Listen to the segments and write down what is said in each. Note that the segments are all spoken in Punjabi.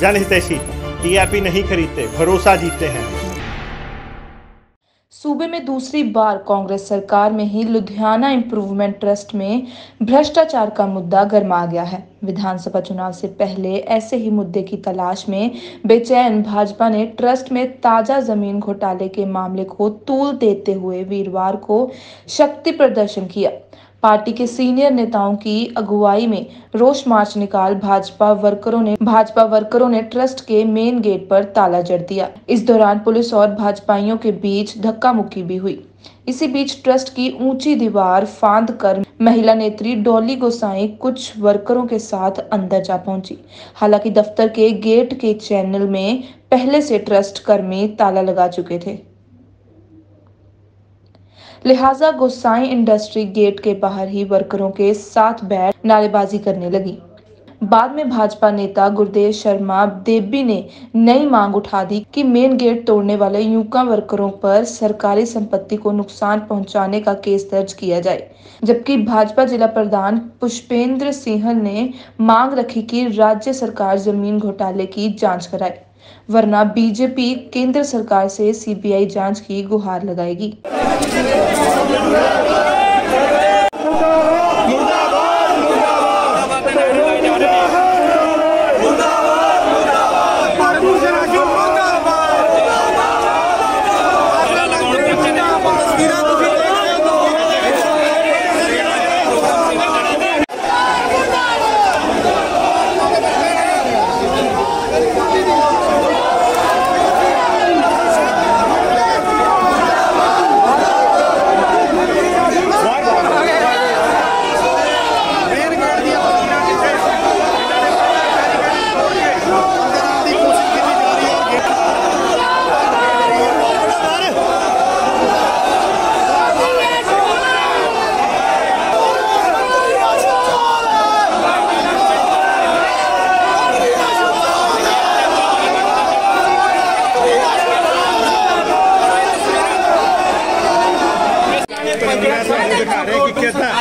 जनहितैषी टीआरपी नहीं खरीदते, भरोसा जीतते हैं। सूबे में दूसरी बार कांग्रेस सरकार में ही लुधियाना इंप्रूवमेंट ट्रस्ट में भ्रष्टाचार का मुद्दा गर्मा गया है। विधानसभा चुनाव से पहले ऐसे ही मुद्दे की तलाश में बेचैन भाजपा ने ट्रस्ट में ताज़ा ज़मीन घोटाले के मामले को तूल देते हुए वीरवार को शक्ति प्रदर्शन किया। पार्टी के सीनियर नेताओं की अगुवाई में रोष मार्च निकाल भाजपा वर्करों ने भाजपा वर्करों ने ट्रस्ट के मेन गेट पर ताला जड़ दिया। इस दौरान पुलिस और भाजपाइयों के बीच धक्का मुक्की भी हुई। इसी बीच ट्रस्ट की ऊँची दीवार फांद कर महिला नेत्री डॉली गोसाई कुछ वर्करों के साथ अंदर जा पहुँची। हालाँकि दफ्तर के गेट के चैनल में पहले से ट्रस्ट कर्मी ताला लगा चुके थे। लिहाजा गोसाई इंडस्ट्री गेट के बाहर ही वर्करों के साथ बैठ नारेबाजी करने लगी। बाद में भाजपा नेता गुरदेव शर्मा देबी ने नई मांग उठा दी कि मेन गेट तोड़ने वाले यूका वर्करों पर सरकारी संपत्ति को नुकसान पहुँचाने का केस दर्ज किया जाए। जबकि भाजपा जिला प्रधान पुष्पेंद्र सिंहल ने मांग रखी कि राज्य सरकार ज़मीन घोटाले की जाँच कराए। वरना बीजेपी केंद्र सरकार से सीबीआई जांच की गुहार लगाएगी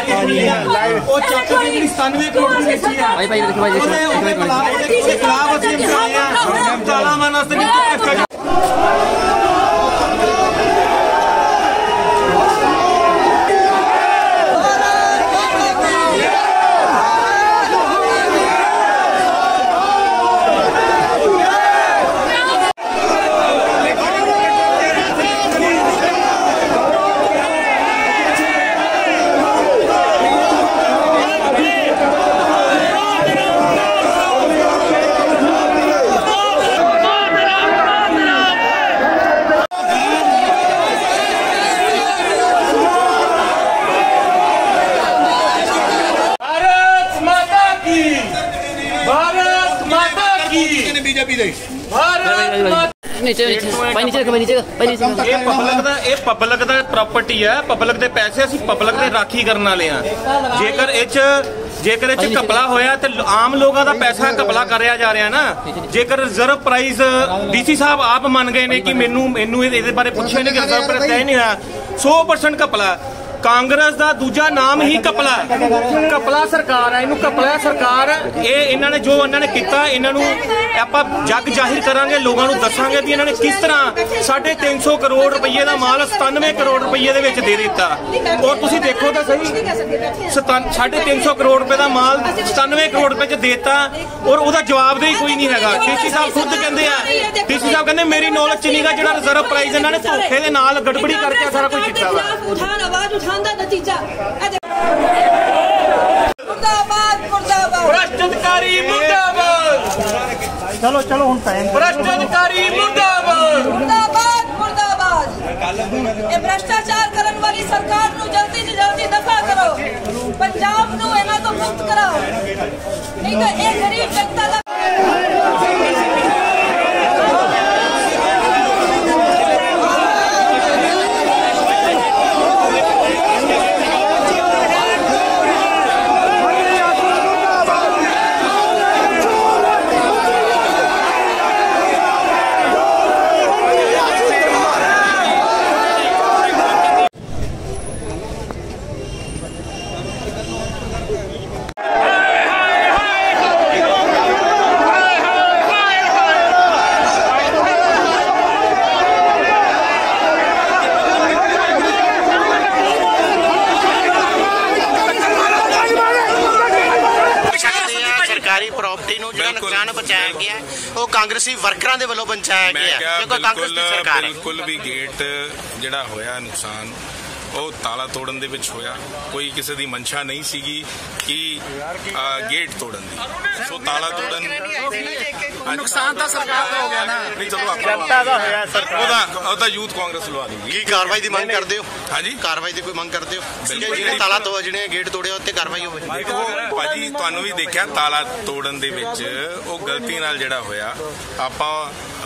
ਉਹ ਚੱਕ ਕੇ ਜਿਹੜੀ 97 ਕਰੋੜ ਦੀ ਵੇਚੀ ਆ। ਭਾਈ ਭਾਈ ਦੇਖੋ ਭਾਈ ਦੇਖੋ। ਉਹਦੇ ਖਿਲਾਫ ਅਸੀਂ ਇਮਜ਼ਾਏ ਆ। ਤਾਲਾ ਮਾਰਨ ਵਾਸਤੇ बीजेपी दे भारत माता ਨੀਚੇ ਨੀਚੇ ਭਾਈ ਨੀਚੇ ਦੇਖੋ ਭਾਈ ਨੀਚੇ ਭਾਈ ਨੀਚੇ ਇਹ ਪਬਲਿਕ ਦਾ ਇਹ ਪਬਲਿਕ ਦਾ ਪ੍ਰਾਪਰਟੀ ਹੈ ਪਬਲਿਕ ਦੇ ਪੈਸੇ ਅਸੀਂ ਪਬਲਿਕ ਦੇ ਰਾਖੀ ਕਰਨ ਵਾਲੇ ਆ ਜੇਕਰ ਇਹ ਚ ਜੇਕਰ ਇਹ ਚ ਘਪਲਾ ਹੋਇਆ ਤੇ ਆਮ ਲੋਕਾਂ ਦਾ ਪੈਸਾ ਘਪਲਾ ਕਰਿਆ ਜਾ ਰਿਹਾ ਨਾ ਜੇਕਰ ਰਿਜ਼ਰਵ ਪ੍ਰਾਈਸ ਡੀਸੀ ਸਾਹਿਬ ਆਪ ਮੰਨ ਗਏ ਨੇ ਕਿ ਮੈਨੂੰ ਮੈਨੂੰ ਇਹ- ਇਹਦੇ ਬਾਰੇ ਪੁੱਛਿਆ ਨਹੀਂ ਕਿ ਰਿਜ਼ਰਵ ਪ੍ਰਾਈਸ ਤੈਅ ਨਹੀਂ ਹੋਇਆ 100% ਘਪਲਾ ਕਾਂਗਰਸ ਦਾ ਦੂਜਾ ਨਾਮ ਹੀ ਕਪਲਾ ਹੈ। ਕਪਲਾ ਸਰਕਾਰ ਹੈ, ਇਹਨੂੰ ਕਪਲਾ ਸਰਕਾਰ, ਇਹ ਇਹਨਾਂ ਨੇ ਜੋ ਇਹਨਾਂ ਨੇ ਕੀਤਾ, ਇਹਨਾਂ ਨੂੰ ਆਪਾਂ ਜੱਗ ਜਾਹਿਰ ਕਰਾਂਗੇ, ਲੋਕਾਂ ਨੂੰ ਦੱਸਾਂਗੇ ਵੀ ਇਹਨਾਂ ਨੇ ਕਿਸ ਤਰ੍ਹਾਂ 350 ਕਰੋੜ ਰੁਪਏ ਦਾ ਮਾਲ 97 ਕਰੋੜ ਰੁਪਏ ਦੇ ਵਿੱਚ ਦੇ ਦਿੱਤਾ। ਔਰ ਤੁਸੀਂ ਦੇਖੋ ਤਾਂ ਸਹੀ 350 ਕਰੋੜ ਰੁਪਏ ਦਾ ਮਾਲ 97 ਕਰੋੜ ਰੁਪਏ ਚ ਦੇਤਾ, ਔਰ ਉਹਦਾ ਜਵਾਬ ਦੇ ਕੋਈ ਨਹੀਂ ਹੈਗਾ। ਡੀਸੀ ਸਾਹਿਬ ਖੁਦ ਕਹਿੰਦੇ ਆ ਡੀਸੀ ਸਾਹਿਬ ਕਹਿੰਦੇ, ਮੇਰੀ ਨੌਲੇਜ ਚ ਨਹੀਂਗਾ ਜਿਹੜਾ ਰਿਜ਼ਰਵ ਪ੍ਰਾਈਜ਼ ਇਹਨਾਂ ਨੇ ਧੋਖੇ ਦੇ ਨਾਲ ਗੜਬੜੀ ਕਰਕੇ ਸਾਰਾ ਕੁਝ ਕੀਤਾ ਵਾ। ਸੰਵਿਧਾਨ ਦਾ ਨਤੀਜਾ ਮੁਰਦਾਬਾਦ। ਚਲੋ ਚਲੋ ਹੁਣ ਟਾਈਮ ਭ੍ਰਸ਼ਟਾਚਾਰੀ ਮੁਰਦਾਬਾਦ। ਮੁਰਦਾਬਾਦ ਮੁਰਦਾਬਾਦ। ਇਹ ਭ੍ਰਸ਼ਟਾਚਾਰ ਕਰਨ ਵਾਲੀ ਸਰਕਾਰ ਨੂੰ ਜਲਦੀ ਤੋਂ ਜਲਦੀ ਦਫਾ ਕਰੋ। ਪੰਜਾਬ ਨੂੰ ਇਹਨਾਂ ਤੋਂ ਮੁਕਤ ਕਰਾਓ। ਨਹੀਂ ਤਾਂ ਇਹ ਗਰੀਬ ਜਨਤਾ ਦਾ ਬਚਾਇਆ ਗਿਆ ਹੈ, ਉਹ ਕਾਂਗਰਸੀ ਵਰਕਰਾਂ ਦੇ ਵੱਲੋਂ ਮੈਂ ਗਿਆ ਕਿਉਂਕਿ ਕਾਂਗਰਸ ਦੀ ਸਰਕਾਰ ਹੈ। ਬਿਲਕੁਲ ਵੀ ਗੇਟ ਜਿਹੜਾ ਹੋਇਆ ਨੁਕਸਾਨ ਉਹ ਤਾਲਾ ਤੋੜਨ ਦੇ ਵਿੱਚ ਹੋਇਆ। ਕੋਈ ਕਿਸੇ ਦੀ ਮਨਸ਼ਾ ਨਹੀਂ ਸੀਗੀ ਕਿ ਗੇਟ ਤੋੜਨ ਦੀ। ਸੋ ਤਾਲਾ ਤੋੜਨ ਨੁਕਸਾਨ ਤਾਂ ਸਰਕਾਰ ਦਾ ਹੋ ਗਿਆ ਨਾ। ਨਹੀਂ ਚਲੋ ਆਪਾਂ ਜਨਤਾ ਦਾ ਹੋਇਆ ਸਰਕਾਰ। ਉਹਦਾ ਉਹਦਾ ਯੂਥ ਕਾਂਗਰਸ ਲਵਾ ਦੂਗੀ ਕੀ ਕਾਰਵਾਈ ਦੀ ਮੰਗ ਕਰਦੇ ਹੋ? ਹਾਂਜੀ। ਕਾਰਵਾਈ ਦੀ ਕੋਈ ਮੰਗ ਕਰਦੇ ਹੋ? ਬਿਲਕੁਲ। ਜਿਹੜੇ ਤਾਲਾ ਤੋਂ ਜਿਹੜੇ ਗੇਟ ਤੋੜੇ ਉੱਤੇ ਕਾਰਵਾਈ ਹੋਵੇ। ਦੇਖੋ ਭਾਜੀ ਤੁਹਾਨੂੰ ਵੀ ਦੇਖਿਆ ਤਾਲਾ ਤੋੜਨ ਦੇ ਵਿੱਚ ਉਹ ਗਲਤੀ ਨਾਲ ਜਿਹੜਾ ਹੋਇਆ ਆਪਾਂ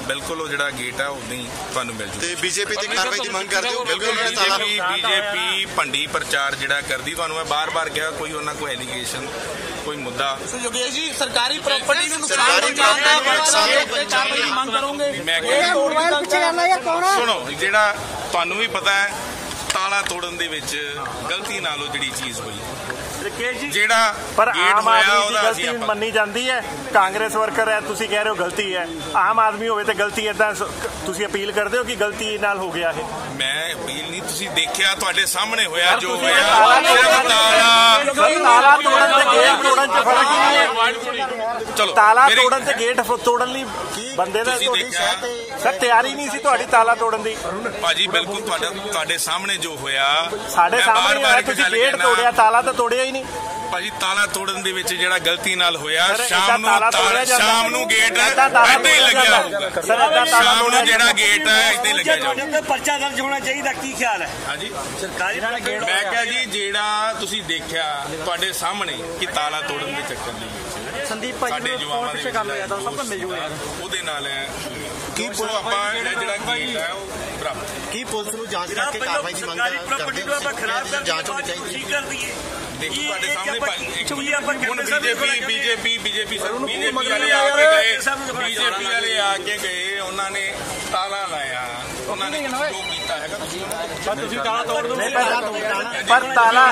ਬਿਲਕੁਲ ਉਹ ਜਿਹੜਾ ਗੇਟ ਆ ਉਦਾਂ ਹੀ ਤੁਹਾਨੂੰ ਮਿਲ ਜੂ। ਤੇ ਬੀਜੇਪੀ ਤੇ ਕਾਰਵਾਈ ਦੀ ਮੰਗ ਕਰਦੇ ਹੋ? ਬਿਲਕੁਲ ਬੀਜੇਪੀ ਬੀਜੇਪੀ ਭੰਡੀ ਪ੍ਰਚਾਰ ਜਿਹੜਾ ਕਰਦੀ ਤੁਹਾਨੂੰ ਮੈਂ ਬਾਰ-ਬਾਰ ਕਿਹਾ ਕੋਈ ਉਹਨਾਂ ਕੋਈ ਐਲੀਗੇਸ਼ਨ ਕੋਈ ਮੁੱਦਾ। ਯੋਗੇਸ਼ ਜੀ ਸਰਕਾਰੀ ਪ੍ਰਾਪਰਟੀ ਨੂੰ ਨੁਕਸਾਨ ਸਰਕਾਰੀ ਪਹੁੰਚਾਉਣ property ਨੂੰ ਨੁਕਸਾਨ ਦਾ ਪਹੁੰਚਾਉਣ ਕਾਰਵਾਈ ਦੀ ਮੰਗ ਕਰੋਗੇ? ਮੈਂ ਕਿਹਾ ਸੁਣੋ ਜਿਹੜਾ ਤੁਹਾਨੂੰ ਵੀ ਪਤਾ ਹੈ ਤਾਲਾ ਤੋੜਨ ਦੇ ਵਿੱਚ ਗਲਤੀ ਨਾਲ ਉਹ ਜਿਹੜੀ ਚੀਜ਼ ਹੋਈ। ਜੀ ਜਿਹੜਾ ਪਰ ਆਮ ਆਦਮੀ ਦੀ ਗਲਤੀ ਮੰਨੀ ਜਾਂਦੀ ਹੈ। ਕਾਂਗਰਸ ਵਰਕਰ ਹੈ ਤੁਸੀਂ ਕਹਿ ਰਹੇ ਹੋ ਗਲਤੀ ਹੈ। ਆਮ ਆਦਮੀ ਹੋਵੇ ਤੇ ਗਲਤੀ ਸ- ਤੁਸੀਂ ਅਪੀਲ ਕਰਦੇ ਹੋ ਕਿ ਗਲਤੀ ਨਾਲ ਹੋ ਗਿਆ ਇਹ? ਮੈਂ ਅਪੀਲ ਨਹੀਂ ਤੁਸੀਂ ਦੇਖਿਆ ਤੁਹਾਡੇ ਸਾਹਮਣੇ ਹੋਇਆ ਜੋ ਹੋਇਆ। ਤਾਲਾ ਤੋੜਨ ਤੇ ਗੇਟ ਤੋੜਨ ਚ ਫ਼ਰਕ ਨਹੀਂ ਹੈ। ਚਲੋ ਤਾਲਾ ਮੇਰੀ- ਤੋੜਨ ਤੇ ਗੇਟ ਫ- ਤੋੜਨ ਲਈ ਬੰਦੇ ਦਾ ਤੁਸੀਂ ਤੁਹਾਡੀ ਦੇਖਿਆ? ਸਰ ਤਿਆਰੀ ਨਹੀਂ ਸੀ ਤੁਹਾਡੀ ਤਾਲਾ ਤੋੜਨ ਦੀ। ਭਾਜੀ ਬਿਲਕੁਲ ਤੁਹਾਡਾ ਤੁਹਾਡੇ ਸਾਹਮਣੇ ਜੋ ਹੋਇਆ ਸਾਡੇ ਮੈਂ ਸਾਹਮਣੇ ਬਾਰ-ਬਾਰ ਆਇਆ ਇੱਕ ਤੁਸੀਂ ਗੱਲ ਗੇਟ ਕਹਿਣਾ, ਤੋੜਿਆ ਤਾਲਾ ਤਾਂ ਤੋੜਿਆ ਹੀ ਨਹੀਂ। ਭਾਜੀ ਤਾਲਾ ਤੋੜਨ ਦੇ ਵਿੱਚ ਜਿਹੜਾ ਗਲਤੀ ਨਾਲ ਹੋਇਆ ਸ਼ਾਮ ਨੂੰ। ਸ਼ਾਮ ਨੂੰ ਗੇਟ ਏਦਾਂ ਹੀ ਲੱਗਿਆ ਜਾਂਦਾ। ਹੋਊਗਾ। ਸਰ, ਏਦਾਂ ਤਾਲਾ ਸ਼ਾਮ ਨੂੰ ਜਿਹੜਾ ਗੇਟ ਹੈ ਏਦਾਂ ਹੀ ਲੱਗਿਆ ਜਾਊਗਾ। ਪਰਚਾ ਦਰਜ ਹੋਣਾ ਚਾਹੀਦਾ ਕੀ ਖਿਆਲ ਹੈ? ਹਾਂਜੀ। ਸਰਕਾਰੀ ਮੈਂ ਕਿਹਾ ਜੀ ਜਿਹੜਾ ਤੁਸੀਂ ਦੇਖਿਆ ਤੁਹਾਡੇ ਸਾਹਮਣੇ ਕਿ ਤਾਲਾ ਤੋੜਨ ਦੇ ਚੱਕਰ ਦੇ ਵਿੱਚ ਸੰਦੀਪ ਭਾਈ ਸਾਡੇ ਜਵਾਨਾਂ ਦੇ ਕੰਮ ਲਿਆ ਤਾਂ ਸਭ ਤੋਂ ਮਿਲ ਜੂਗਾ। ਉਹਦੇ ਨਾਲ ਹੈ। ਕੀ ਆਪਾਂ ਇਹ ਜਿਹੜਾ ਗੇਟ ਹੈ ਉਹ ਬਰਾਬਰ ਕੀ ਪੁਲਿਸ ਨੂੰ ਜਾਂਚ ਕਰਕੇ ਕਾਰਵਾਈ ਦੀ ਮੰਗ ਕਰਦੇ ਹੋ ਜਾਂਚ ਹੋਣੀ ਚਾਹੀਦੀ ਹੈ। ਦੇਖੋ ਤੁਹਾਡੇ ਸਾਹਮਣੇ ਹੁਣ BJP BJP BJP sir BJP ਵਾਲੇ ਆ ਕੇ ਗਏ ਬੀਜੇਪੀ ਵਾਲੇ ਆ ਕੇ ਗਏ ਉਹਨਾਂ ਨੇ ਤਾਲਾ ਲਾਇਆ ਉਹਨਾਂ ਨੇ ਜੋ ਕੀਤਾ ਹੈਗਾ ਤੁਸੀਂ ਤੁਸੀਂ ਤਾਲਾ ਤੋੜ ਦੋ ਪਰ ਤਾਲਾ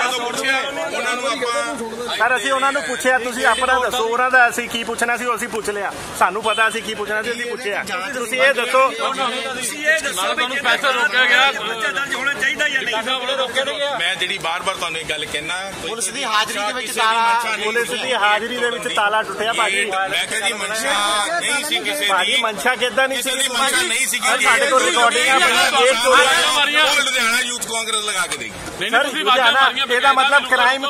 ਉਹਨਾਂ ਨੂੰ ਆਪਾਂ ਸਰ ਅਸੀਂ ਉਹਨਾਂ ਨੂੰ ਪੁੱਛਿਆ ਤੁਸੀਂ ਆਪਣਾ ਦੱਸੋ ਉਹਨਾਂ ਦਾ ਅਸੀਂ ਕੀ ਪੁੱਛਣਾ ਸੀ ਉਹ ਅਸੀਂ ਪੁੱਛ ਲਿਆ। ਸਾਨੂੰ ਪਤਾ ਅਸੀਂ ਕੀ ਪੁੱਛਣਾ ਸੀ ਅਸੀਂ ਪੁੱਛਿਆ। ਤੁਸੀਂ ਇਹ ਦੱਸੋ। ਤੁਸੀਂ ਇਹ ਦੱਸੋ ਤੁਹਾਨੂੰ ਪੈਸਾ ਰੋਕਿਆ ਗਿਆ। ਪਰਚਾ ਦਰਜ ਹੋਣਾ ਚਾਹੀਦਾ ਜਾਂ ਨਹੀਂ? ਮੈਂ ਜਿਹੜੀ ਬਾਰ-ਬਾਰ ਤੁਹਾਨੂੰ ਇਹ ਗੱਲ ਕਹਿਣਾ ਪੁਲਿਸ ਦੀ ਹਾਜ਼ਰੀ ਦੇ ਵਿੱਚ ਤਾਲਾ ਪੁਲਿਸ ਦੀ ਹਾਜ਼ਰੀ ਦੇ ਵਿੱਚ ਤਾਲਾ ਟੁੱਟਿਆ ਭਾਜੀ। ਮੈਂ ਕਿਹਾ ਜੀ ਮਨਸ਼ਾ ਨਹੀਂ ਸੀ ਕਿਸੇ ਭਾਜੀ ਦੀ ਮਨਸ਼ਾ ਕਿੱਦਾਂ ਨਹੀਂ ਕਿਸੇ ਸੀ ਦੀ ਮਨਸ਼ਾ ਨਹੀਂ ਸੀ ਸਾਡੇ ਕੋਲ ਰਿਕਾਰਡਿੰਗਾਂ ਗੇਟ ਤੋੜਿਆ ਉਹ ਲੁਧਿਆਣਾ ਯੂਥ ਕਾਂਗਰਸ ਲਗਾ ਕੇ ਦੇਗੀ ਸਰ ਲੁਧਿਆਣਾ ਇਹਦਾ ਮਤਲਬ ਕ੍ਰਾਈਮ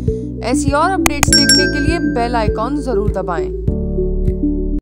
ऐसी और अपडेट्स देखने के लिए बेल आइकॉन ज़रूर दबाएं